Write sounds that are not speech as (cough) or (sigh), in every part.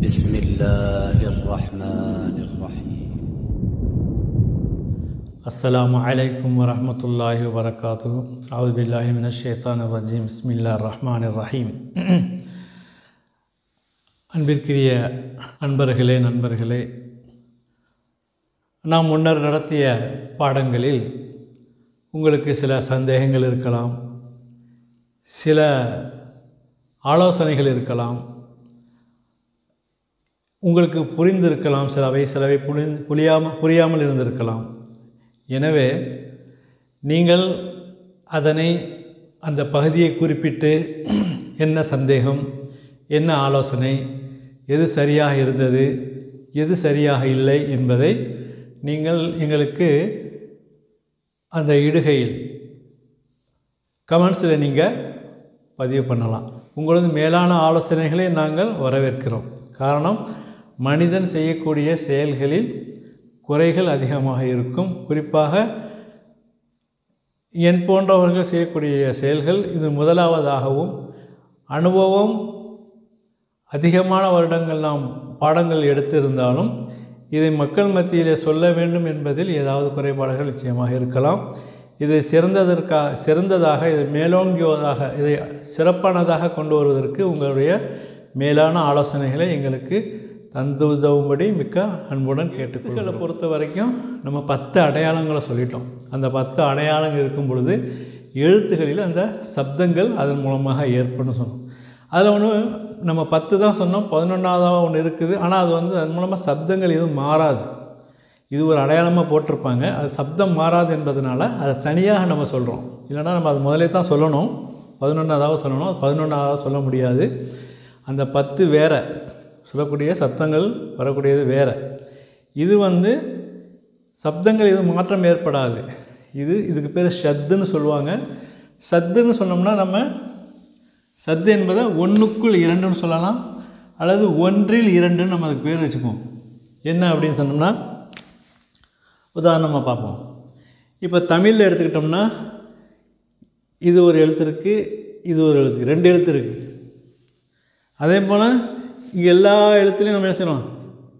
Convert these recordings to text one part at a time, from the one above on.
بسم الله الرحمن الرحيم السلام عليكم ورحمة الله وبركاته أعوذ بالله من الشيطان الرجيم بسم الله الرحمن الرحيم (clears throat) அன்பிற்குரிய அன்பர்களே நண்பர்களே நாம் முன்னர் நடத்திய பாடங்களில் உங்களுக்கு சில சந்தேகங்கள் இருக்கலாம் சில ஆலோசனைகள் இருக்கலாம் உங்களுக்கு புரிந்திருக்கலாம் சிலவை சிலவை புரி புரியாமல் புரியாமல் இருந்திருக்கலாம். எனவே நீங்கள் அதனை அந்த பகுதியை குறிப்பிட்டு என்ன சந்தேகம் என்ன ஆலோசனை எது சரியாக இருந்தது எது சரியாக இல்லை என்பதை நீங்கள் எங்களுக்கு அந்த இடுகையில் கமெண்ட்ஸில் நீங்கள் பதிவு பண்ணலாம். உங்களது மேலான ஆலோசனைகளை நாங்கள் வரவேற்கிறோம். காரணம் மனிதன் செய்யக்கூடிய செயல்களில் குறைகள் அதிகமாக இருக்கும். குறிப்பாக என் போன்றவர்கள் செய்யக்கூடிய செயல்கள் இது முதலாவதாகவும் அனுபவம் அதிகமான வருடங்கள் நாம் பாடங்கள் எடுத்திருந்தாலும் இதை மக்கள் மத்தியிலே சொல்ல வேண்டும் என்பதில் ஏதாவது குறைபாடுகள் நிச்சயமாக இருக்கலாம். இதை சிறந்ததற்காக சிறந்ததாக இதை மேலோங்கியதாக இதை சிறப்பானதாக கொண்டு வருவதற்கு உங்களுடைய மேலான ஆலோசனைகளை எங்களுக்கு தந்து உதவும்படி மிக்க அன்புடன் கேட்டுக்கொள்களை பொறுத்த வரைக்கும் நம்ம பத்து அடையாளங்களை சொல்லிட்டோம். அந்த பத்து அடையாளங்கள் இருக்கும் பொழுது எழுத்துகளில் அந்த சப்தங்கள் அதன் மூலமாக ஏற்படும் சொன்னோம். அதில் ஒன்று நம்ம பத்து தான் சொன்னோம் பதினொன்றாவதாக ஒன்று இருக்குது. ஆனால் அது வந்து அதன் மூலமாக சப்தங்கள் எதுவும் மாறாது. இது ஒரு அடையாளமாக போட்டிருப்பாங்க. அது சப்தம் மாறாது என்பதனால அதை தனியாக நம்ம சொல்கிறோம் இல்லைனா நம்ம அது முதலே தான் சொல்லணும். பதினொன்றாவதாக சொல்லணும். அது பதினொன்றாவதாக சொல்ல முடியாது. அந்த பத்து வேற. சொல்லக்கூடிய சத்தங்கள் வரக்கூடியது வேறு. இது வந்து சப்தங்கள் எதுவும் மாற்றம் ஏற்படாது. இது இதுக்கு பேர் ஷத்துன்னு சொல்லுவாங்க. சத்துன்னு சொன்னோம்னா நம்ம சத்து என்பதை ஒன்றுக்குள் இரண்டுன்னு சொல்லலாம் அல்லது ஒன்றில் இரண்டுன்னு நம்ம அதுக்கு பேர் வச்சுக்குவோம். என்ன அப்படின்னு சொன்னோம்னா உதாரணமாக பார்ப்போம். இப்போ தமிழில் எடுத்துக்கிட்டோம்னா இது ஒரு எழுத்து இருக்குது இது ஒரு எழுத்து ரெண்டு எழுத்து இருக்குது அதே போல் இங்கே எல்லா எழுத்துலையும் நம்ம என்ன செய்யணும்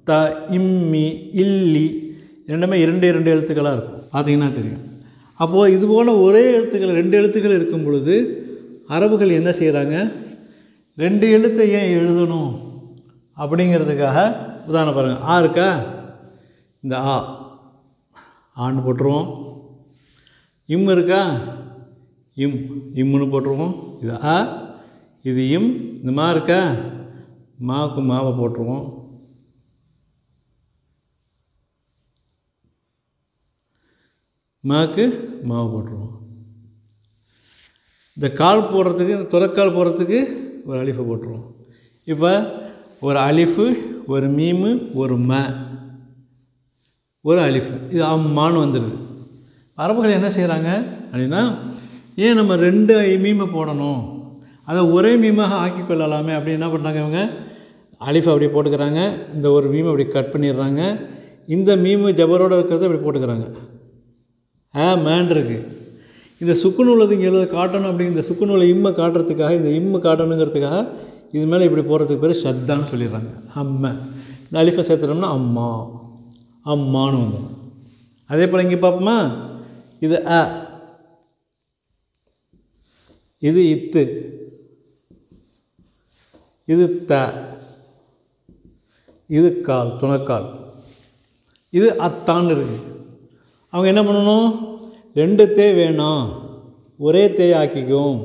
த இம்மி இல்லி ரெண்டுமே இரண்டு இரண்டு எழுத்துக்களாக இருக்கும். பார்த்தீங்கன்னா தெரியும். அப்போது இது போல் ஒரே எழுத்துக்கள் ரெண்டு எழுத்துக்கள் இருக்கும் பொழுது அரபுகள் என்ன செய்கிறாங்க ரெண்டு எழுத்தை ஏன் எழுதணும்? அப்படிங்கிறதுக்காக உதாரணம் பாருங்கள் ஆ இருக்கா? இந்த ஆ. ஆன்னு போட்டுருவோம். இம் இருக்கா? இம். இம்முன்னு போட்டுருவோம். இது ஆ. இது இம். இந்த மா இருக்கா? மாவுக்கு மாவை போட்டுருவோம். மாவுக்கு மாவு போட்டுருவோம். இந்த கால் போடுறதுக்கு இந்த துறக்கால் போடுறதுக்கு ஒரு அலிஃபை போட்டுருவோம். இப்போ ஒரு அலிஃபு ஒரு மீமு ஒரு ம. ஒரு அலிஃபு. இது அம்மான்னு வந்துடுது அரபுகள் என்ன செய்கிறாங்க அப்படின்னா ஏன் நம்ம ரெண்டு மீமை போடணும்? அதை ஒரே மீமாக ஆக்கி கொள்ளலாமே அப்படின்னு என்ன பண்ணுறாங்க இவங்க? அலிஃப் அப்படி போட்டுக்கிறாங்க. இந்த ஒரு மீம் அப்படி கட் பண்ணிடுறாங்க. இந்த மீமு ஜபரோடு இருக்கிறத அப்படி போட்டுக்கிறாங்க. ஆ மேன் இருக்குது இந்த சுக்கு உள்ளது இங்கே எழுத காட்டணும் அப்படிங்கிற இந்த சுக்குன் இம்மை காட்டுறதுக்காக இந்த இம்மை காட்டணுங்கிறதுக்காக இது மேலே இப்படி போடுறதுக்கு பேர் ஷத்தான்னு சொல்லிடுறாங்க. அம்மை. இந்த அலிஃபை சேர்த்துட்டோம்னா அம்மா. அம்மான்னு வந்துடும். அதே போல் இங்கே பார்ப்போமா? இது அ. இது இத்து. இது த. இது கால் துணைக்கால். இது அத்தான்னு இருக்குது அவங்க என்ன பண்ணணும்? ரெண்டு தே வேணாம். ஒரே தேயாக்கிக்கும்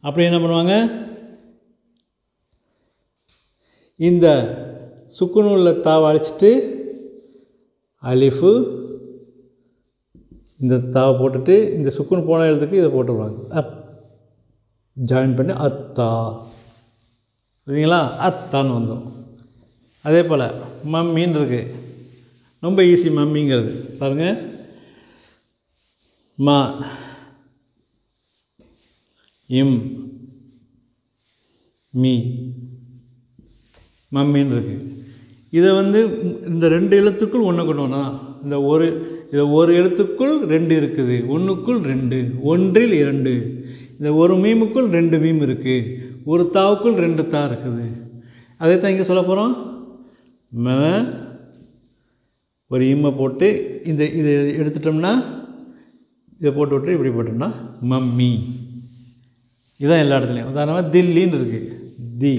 அப்படி என்ன பண்ணுவாங்க? இந்த சுக்குநூலில் தாவை அழிச்சிட்டு அலிஃபு இந்த தாவை போட்டுட்டு இந்த சுக்குன்னு போன எழுத்துக்கு இதை போட்டுருவாங்க. அத் ஜாயின் பண்ணி அத்தா. சரிங்களா? அத்தான்னு வந்தோம் அதே போல் மம்மின்னு இருக்குது ரொம்ப ஈஸி மம்மிங்கிறது. பாருங்கள் மா இம் மீ மம்மின்னு இருக்குது இதை வந்து இந்த ரெண்டு எழுத்துக்குள் ஒன்று கொண்டு வரணும் இந்த ஒரு இதை ஒரு எழுத்துக்குள் ரெண்டு இருக்குது ஒன்றுக்குள் ரெண்டு ஒன்றில் இரண்டு. இந்த ஒரு மீமுக்குள் ரெண்டு மீம் இருக்குது ஒரு தாவுக்குள் ரெண்டு தா இருக்குது. அதே தான் இங்கே சொல்ல போகிறோம் ம ஒரு இம்மை போட்டு இந்த இதை எடுத்துட்டோம்னா இதை போட்டு விட்டு இப்படி போட்டோம்னா மம்மி இதுதான் எல்லா இடத்துலையும். உதாரணமாக தில்லின்னு இருக்குது தி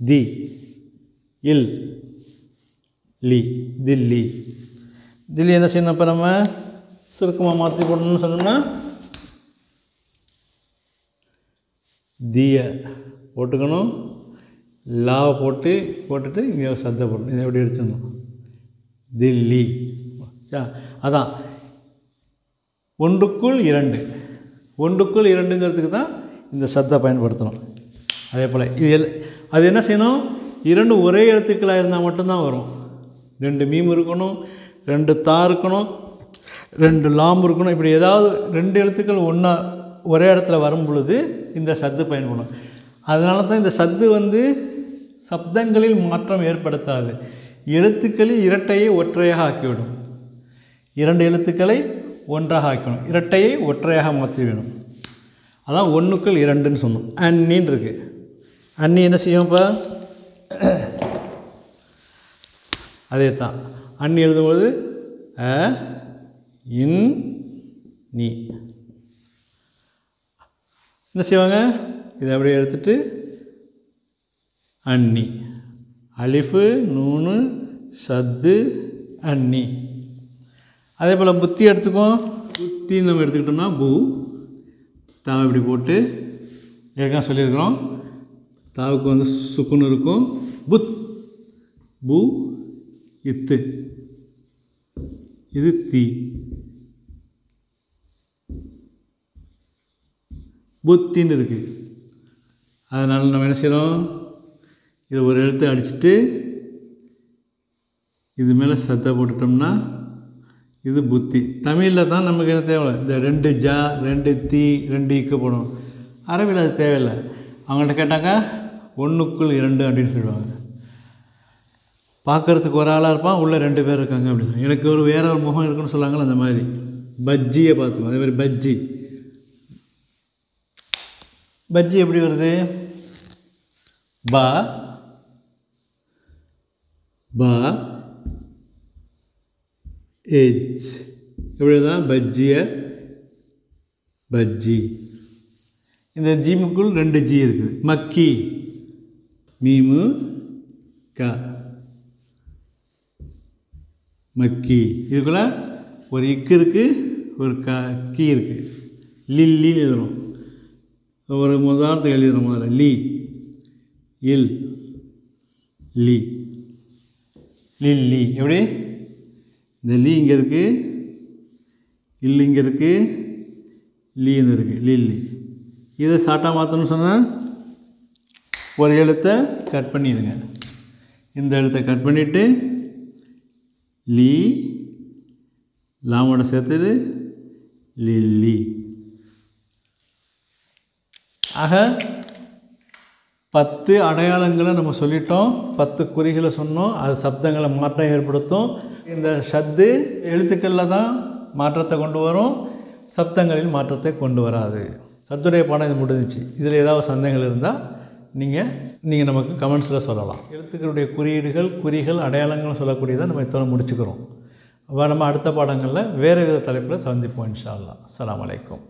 தி இல் லி தில்லி. தில்லி என்ன செய்யணும் அப்போ நம்ம? சுருக்கமாக மாற்றி போடணும்னு சொன்னோம்னா திய போட்டுக்கணும் லாவை போட்டு போட்டுட்டு இங்கே சத்தை போடணும். இதை எப்படி எடுத்துடணும் தில்லி. சா அதான். ஒன்றுக்குள் இரண்டு. ஒன்றுக்குள் இரண்டுங்கிறதுக்கு தான் இந்த சத்தை பயன்படுத்தணும். அதே போல் இது எல் அது என்ன செய்யணும்? இரண்டு ஒரே எழுத்துக்களாக இருந்தால் மட்டும்தான் வரும். ரெண்டு மீம் இருக்கணும் ரெண்டு தா இருக்கணும் ரெண்டு லாம் இருக்கணும். இப்படி ஏதாவது ரெண்டு எழுத்துக்கள் ஒன்றா ஒரே இடத்துல வரும் பொழுது இந்த சத்து பயன்படும். அதனால தான் இந்த சத்து வந்து சப்தங்களில் மாற்றம் ஏற்படுத்தாது. எழுத்துக்களில் இரட்டையை ஒற்றையாக ஆக்கிவிடும். இரண்டு எழுத்துக்களை ஒன்றாக ஆக்கணும். இரட்டையை ஒற்றையாக மாற்றி வேணும். அதான் ஒன்றுக்குள் இரண்டுன்னு சொன்னோம். அன்னின்னு இருக்குது அன்னி என்ன செய்யும் இப்போ அதே தான் அன்னி எழுதும்போது அ இன் நீ. என்ன செய்வாங்க? இதை அப்படியே எடுத்துட்டு அன்னி. அலிஃபு நூனு சத்து அன்னி. அதே போல் புத்தி எடுத்துக்குவோம். புத்தி நம்ம எடுத்துக்கிட்டோம்னா பூ. தாவை இப்படி போட்டு ஏற்கனவே சொல்லியிருக்கிறோம். தாவுக்கு வந்து சுக்குன்னு இருக்கும். புத். பூ. இத்து. இது தீ. புத்தின்னு இருக்குது அதனால் நம்ம என்ன செய்கிறோம் இதை ஒரு எழுத்து அடிச்சுட்டு இது மேலே சத்தை போட்டுட்டோம்னா இது புத்தி. தமிழில் தான் நமக்கு என்ன தேவை இந்த ரெண்டு ஜா ரெண்டு தீ ரெண்டு இக்கு போடும் அரபியில் அது தேவையில்லை. அவங்கள்ட்ட கேட்டாக்கா ஒன்றுக்குள் இரண்டு அப்படின்னு சொல்லுவாங்க. பார்க்குறதுக்கு ஒரு ஆளாக இருப்பான் உள்ளே ரெண்டு பேர் இருக்காங்க அப்படின்னு எனக்கு ஒரு வேற ஒரு முகம் இருக்குன்னு சொல்லுவாங்களே அந்த மாதிரி. பஜ்ஜியை பார்த்துக்கோ அதே மாதிரி பஜ்ஜி. பஜ்ஜி எப்படி வருது? பா. பா. ஏஜ் எப்படி தான் பஜ்ஜிய பஜ்ஜி. இந்த ஜீமுக்குள் ரெண்டு ஜி இருக்குது. மக்கி. மீமு க. மக்கி. இதுக்குள்ள ஒரு இக்கு இருக்குது ஒரு க கீ இருக்குது லில்லின்னு எழுதுறோம். ஒரு உதாரணத்தை எழுதுகிறோம் முதல்ல லீ. இல். லி. லில்லி எப்படி? இந்த லீ இங்கே இருக்குது இல்லை இங்கே இருக்குது லீன்னு இருக்குது லில்லி இதை ஷார்ட்டாக மாற்றணும்னு சொன்னால் ஒரு எழுத்தை கட் பண்ணிடுங்க. இந்த எழுத்தை கட் பண்ணிவிட்டு லீ லாமோட சேர்த்துது லில்லி ஆக பத்து அடையாளங்களை நம்ம சொல்லிட்டோம் பத்து குறிகளை சொன்னோம் அது சப்தங்களை மாற்றம் ஏற்படுத்தும். இந்த சத்து எழுத்துக்களில் தான் மாற்றத்தை கொண்டு வரும் சப்தங்களில் மாற்றத்தை கொண்டு வராது. சத்துடைய பாடம் இது முடிஞ்சிச்சு. இதில் ஏதாவது சந்தேகங்கள் இருந்தால் நீங்கள் நீங்கள் நமக்கு கமெண்ட்ஸில் சொல்லலாம். எழுத்துக்களுடைய குறியீடுகள் குறிகள் அடையாளங்கள் சொல்லக்கூடியதை நம்ம இத்தனை முடிச்சுக்கிறோம். அப்போ நம்ம அடுத்த பாடங்களில் வேறு வித தலைப்பில் சந்திப்போம் இன்ஷா அல்லாஹ் அலாம் அலைக்கும்.